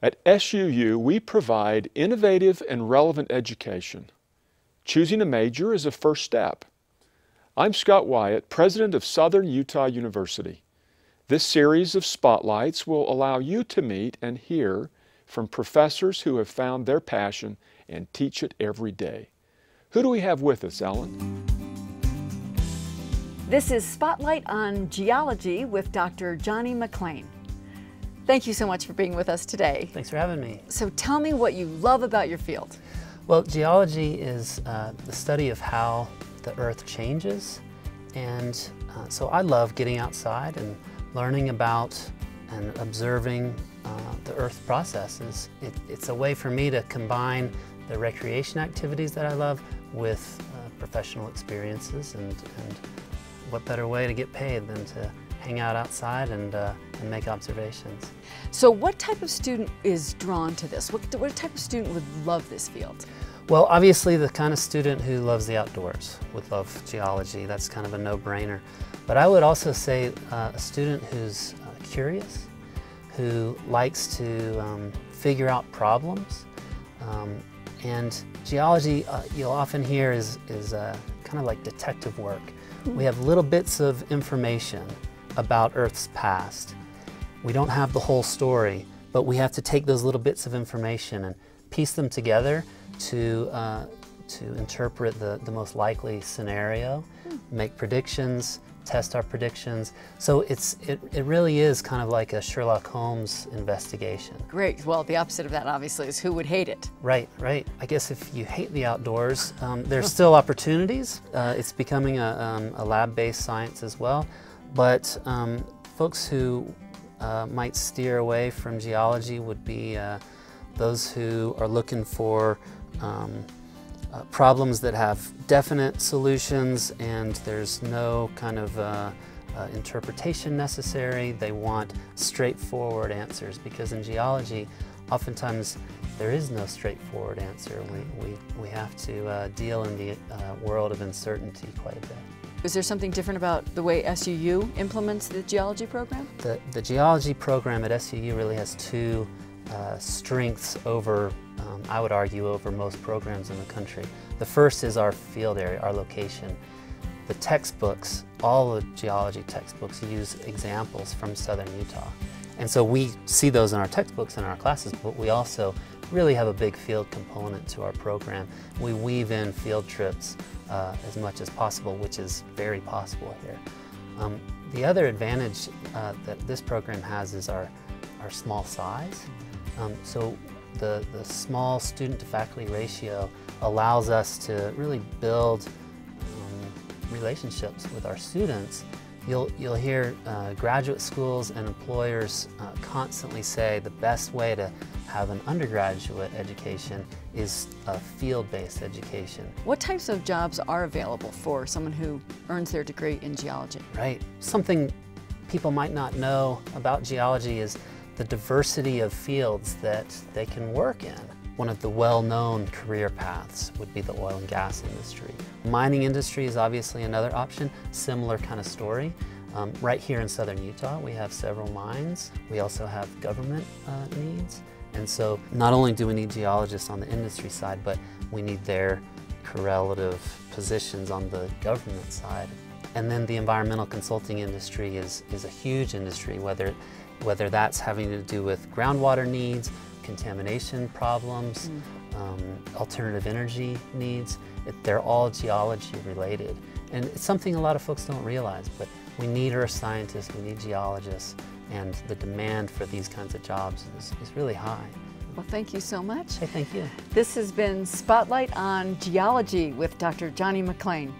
At SUU, we provide innovative and relevant education. Choosing a major is a first step. I'm Scott Wyatt, President of Southern Utah University. This series of spotlights will allow you to meet and hear from professors who have found their passion and teach it every day. Who do we have with us, Ellen? This is Spotlight on Geology with Dr. Johnny MacLean. Thank you so much for being with us today. Thanks for having me. So tell me what you love about your field. Well, geology is uh, the study of how the earth changes. And uh, so I love getting outside and learning about and observing uh, the earth processes. It, it's a way for me to combine the recreation activities that I love with uh, professional experiences and, and what better way to get paid than to hang out outside and, uh, and make observations. So what type of student is drawn to this? What, what type of student would love this field? Well, obviously the kind of student who loves the outdoors would love geology. That's kind of a no-brainer. But I would also say uh, a student who's uh, curious, who likes to um, figure out problems. Um, and geology, uh, you'll often hear, is, is uh, kind of like detective work. We have little bits of information about Earth's past. We don't have the whole story, but we have to take those little bits of information and piece them together to, uh, to interpret the, the most likely scenario, make predictions, test our predictions. So it's, it, it really is kind of like a Sherlock Holmes investigation. Great. Well, the opposite of that obviously is who would hate it? Right, right. I guess if you hate the outdoors, um, there's still opportunities. Uh, it's becoming a, um, a lab-based science as well. But um, folks who uh, might steer away from geology would be uh, those who are looking for um, uh, problems that have definite solutions and there's no kind of uh, uh, interpretation necessary. They want straightforward answers because in geology, oftentimes there is no straightforward answer. We, we, we have to uh, deal in the world of uncertainty quite a bit. Is there something different about the way SUU implements the geology program? The, the geology program at SUU really has two uh, strengths over um, I would argue, over most programs in the country. The first is our field area, our location. The textbooks, all the geology textbooks use examples from southern Utah. And so we see those in our textbooks and our classes, but we also really have a big field component to our program. We weave in field trips uh, as much as possible, which is very possible here. Um, the other advantage uh, that this program has is our, our small size. Um, so the, the small student to faculty ratio allows us to really build um, relationships with our students. You'll, you'll hear uh, graduate schools and employers uh, constantly say the best way to have an undergraduate education is a field-based education. What types of jobs are available for someone who earns their degree in geology? Right. Something people might not know about geology is the diversity of fields that they can work in. One of the well-known career paths would be the oil and gas industry. Mining industry is obviously another option, similar kind of story. Um, right here in southern Utah, we have several mines. We also have government uh, needs. And so not only do we need geologists on the industry side, but we need their correlative positions on the government side. And then the environmental consulting industry is, is a huge industry, whether whether that's having to do with groundwater needs, contamination problems, mm. um, alternative energy needs. It, they're all geology related. And it's something a lot of folks don't realize, but we need earth scientists, we need geologists, and the demand for these kinds of jobs is, is really high. Well, thank you so much. Hey, thank you. This has been Spotlight on Geology with Dr. Johnny MacLean.